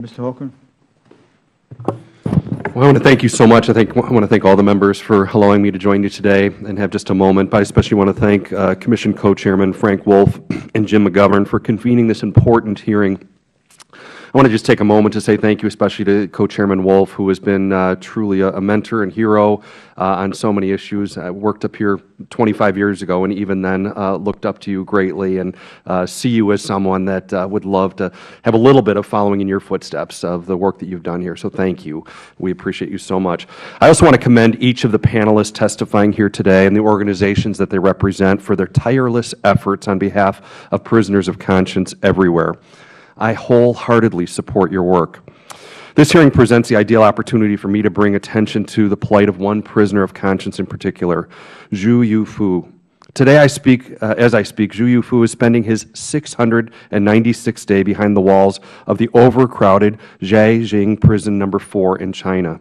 Mr. Hultgren? Well, I want to thank you so much. I, think, I want to thank all the members for allowing me to join you today and have just a moment. But I especially want to thank uh, Commission Co-Chairman Frank Wolf and Jim McGovern for convening this important hearing I want to just take a moment to say thank you, especially to Co-Chairman Wolf, who has been uh, truly a, a, mentor and hero uh, on so many issues. I worked up here 25 years ago, and even then uh, looked up to you greatly and uh, see you as someone that uh, would love to have a little bit of following in your footsteps of the work that you've done here. So thank you. We appreciate you so much. I also want to commend each of the panelists testifying here today and the organizations that they represent for their tireless efforts on behalf of prisoners of conscience everywhere. I wholeheartedly support your work. This hearing presents the ideal opportunity for me to bring attention to the plight of one prisoner of conscience in particular, Zhu Yufu. Today, I speak, uh, as I speak, Zhu Yufu is spending his 696th day behind the walls of the overcrowded Jiaxing Prison Number 4 in China.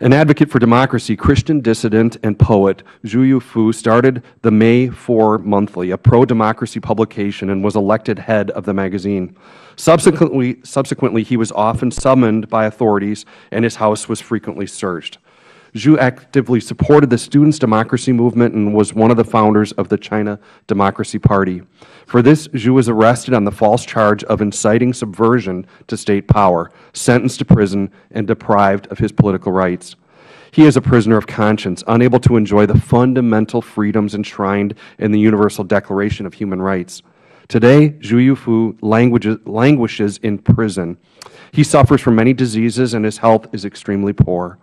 An advocate for democracy, Christian dissident and poet Zhu Yufu started the May 4 Monthly, a pro-democracy publication, and was elected head of the magazine. Subsequently, subsequently, he was often summoned by authorities, and his house was frequently searched. Zhu actively supported the students' democracy movement and was one of the founders of the China Democracy Party. For this, Zhu was arrested on the false charge of inciting subversion to State power, sentenced to prison, and deprived of his political rights. He is a prisoner of conscience, unable to enjoy the fundamental freedoms enshrined in the Universal Declaration of Human Rights. Today, Zhu Yufu languishes in prison. He suffers from many diseases and his health is extremely poor.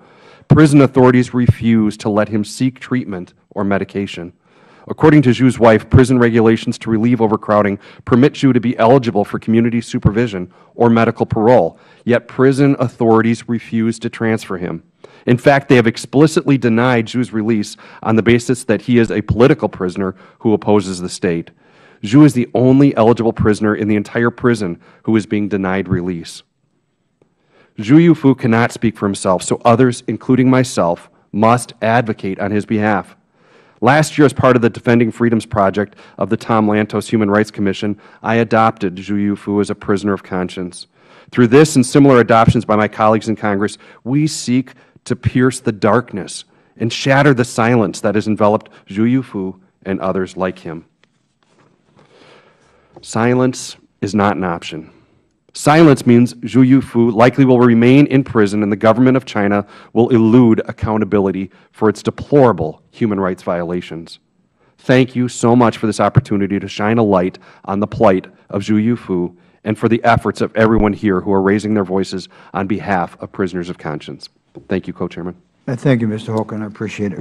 Prison authorities refuse to let him seek treatment or medication. According to Zhu's wife, prison regulations to relieve overcrowding permit Zhu to be eligible for community supervision or medical parole, yet prison authorities refuse to transfer him. In fact, they have explicitly denied Zhu's release on the basis that he is a political prisoner who opposes the State. Zhu is the only eligible prisoner in the entire prison who is being denied release. Zhu Yufu cannot speak for himself, so others, including myself, must advocate on his behalf. Last year, as part of the Defending Freedoms Project of the Tom Lantos Human Rights Commission, I adopted Zhu Yufu as a prisoner of conscience. Through this and similar adoptions by my colleagues in Congress, we seek to pierce the darkness and shatter the silence that has enveloped Zhu Yufu and others like him. Silence is not an option. Silence means Zhu Yufu likely will remain in prison and the government of China will elude accountability for its deplorable human rights violations. Thank you so much for this opportunity to shine a light on the plight of Zhu Yufu and for the efforts of everyone here who are raising their voices on behalf of prisoners of conscience. Thank you, Co-Chairman. Uh, thank you, Mr. Hultgren. I appreciate it.